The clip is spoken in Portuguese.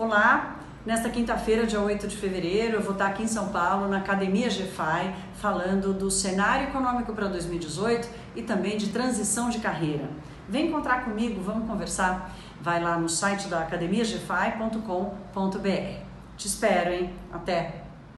Olá, nesta quinta-feira, dia 8 de fevereiro, eu vou estar aqui em São Paulo, na Academia GFAI, falando do cenário econômico para 2018 e também de transição de carreira. Vem encontrar comigo, vamos conversar. Vai lá no site da academiagefai.com.br. Te espero, hein? Até!